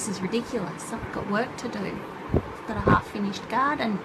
this is ridiculous. I've got work to do. I've got a half finished garden.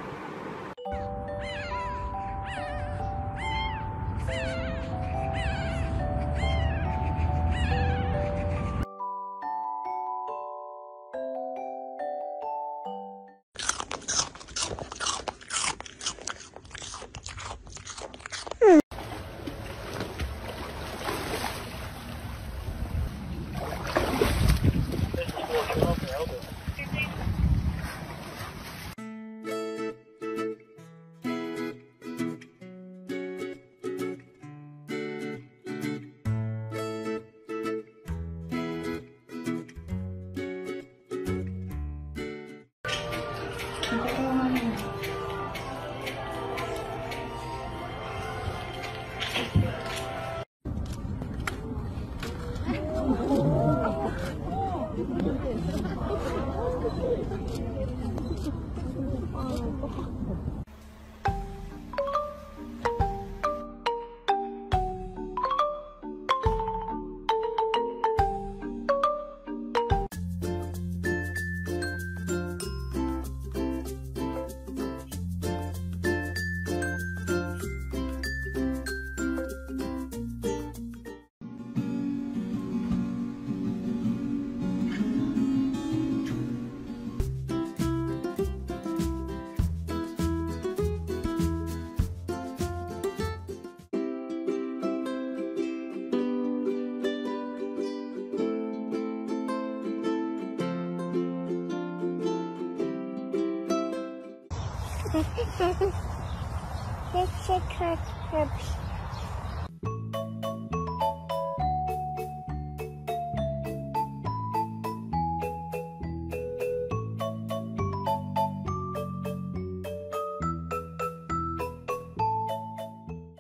A cut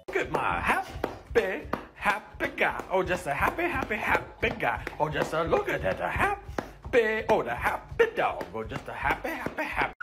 Look at my happy, happy guy. Oh, just a happy, happy, happy guy. Oh, just a look at that, a happy, oh, the happy dog. Oh, just a happy, happy, happy.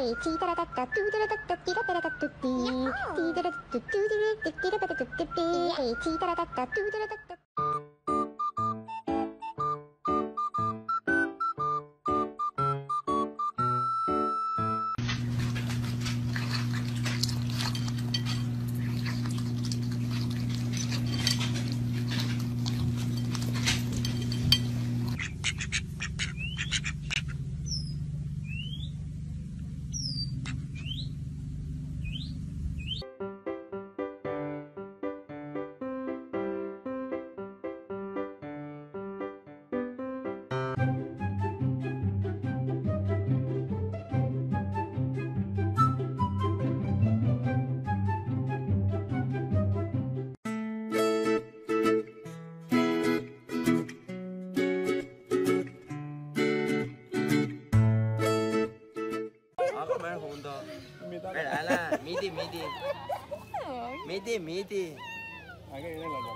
チータラタタトゥータラタッタティラペラタティーティーラタットゥティララタティーチータラタタトゥラタタ ಬೇಡ ಅಲ್ಲ ಮೀದಿ ಮೀದಿ ಮೀದಿ ಮೀದಿ ಹಾಗೆ ಹೇಳಲ್ಲ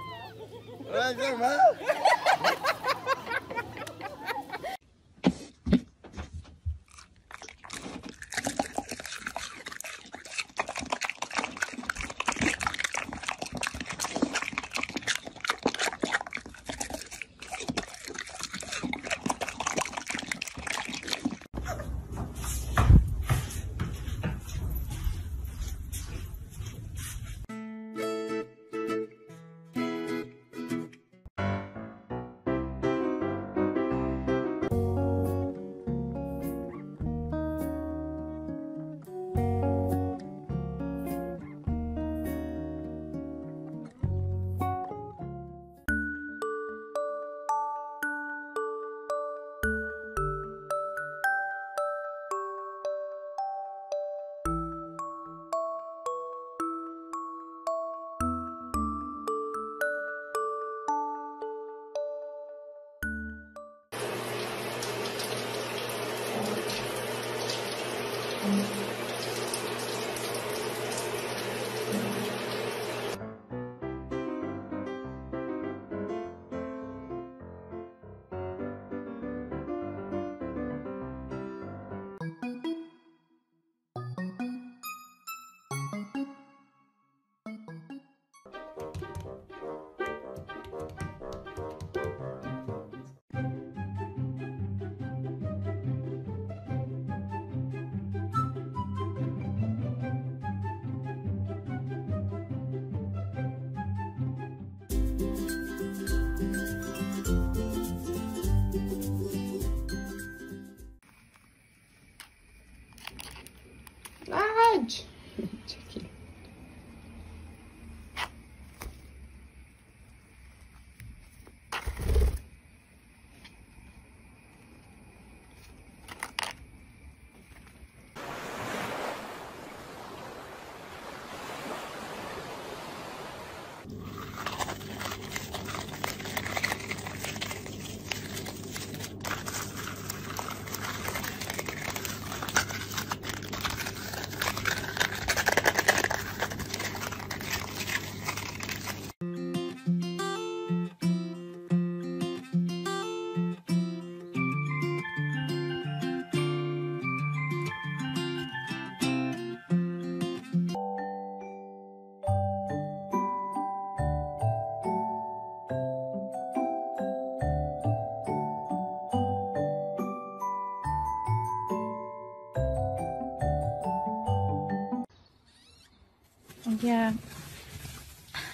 Yeah.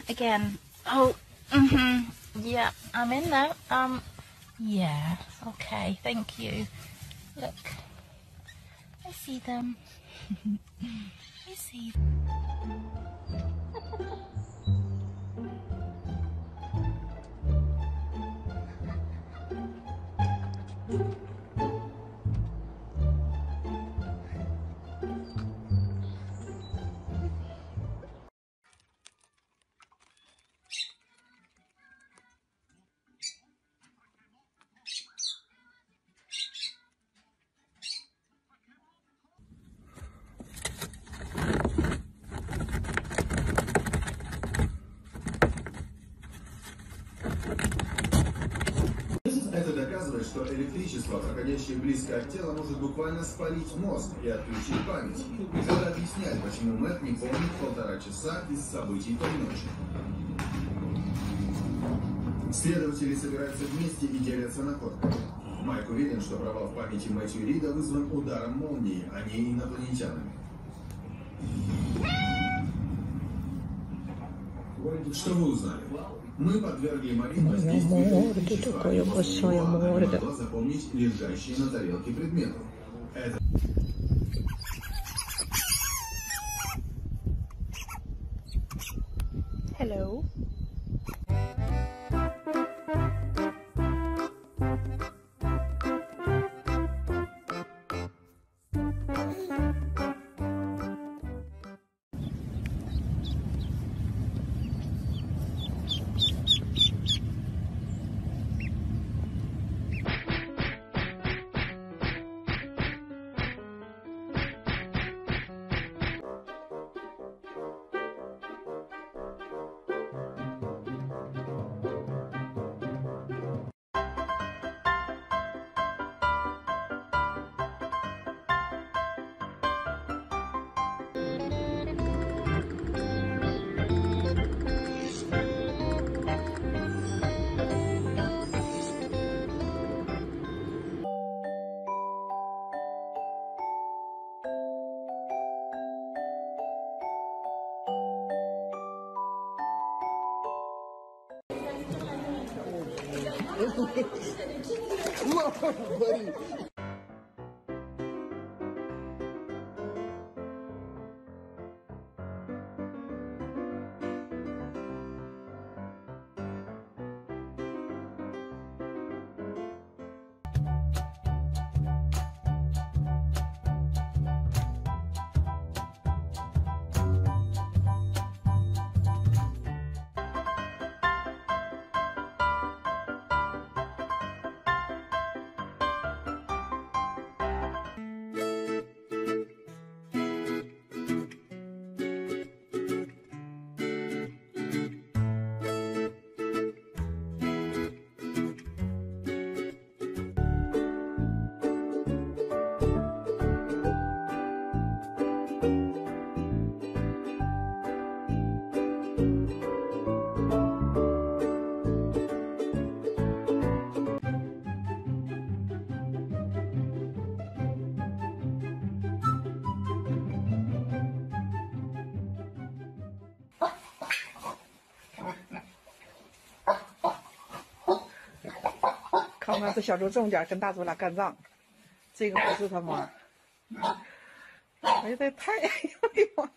Again. Oh, mm-hmm. Yeah, I'm in now. Um, yeah. Okay, thank you. Look. I see them. I see them. проходящее близко от тела, может буквально спалить мозг и отключить память. Это объясняет, почему Мэтт не помнит полтора часа из событий той ночи. Следователи собираются вместе и делятся находками. Майк уверен, что провал в памяти Мэтью Рида вызван ударом молнии, а не инопланетянами. Что вы узнали? Мы подвергли Марину ну, воздействию и такое большое море. могла запомнить лежащие на тарелке предметы. Это... Lord, buddy. 看看这小猪重点跟大猪俩干仗，这个不是他妈，哎呀这太哎呦我的妈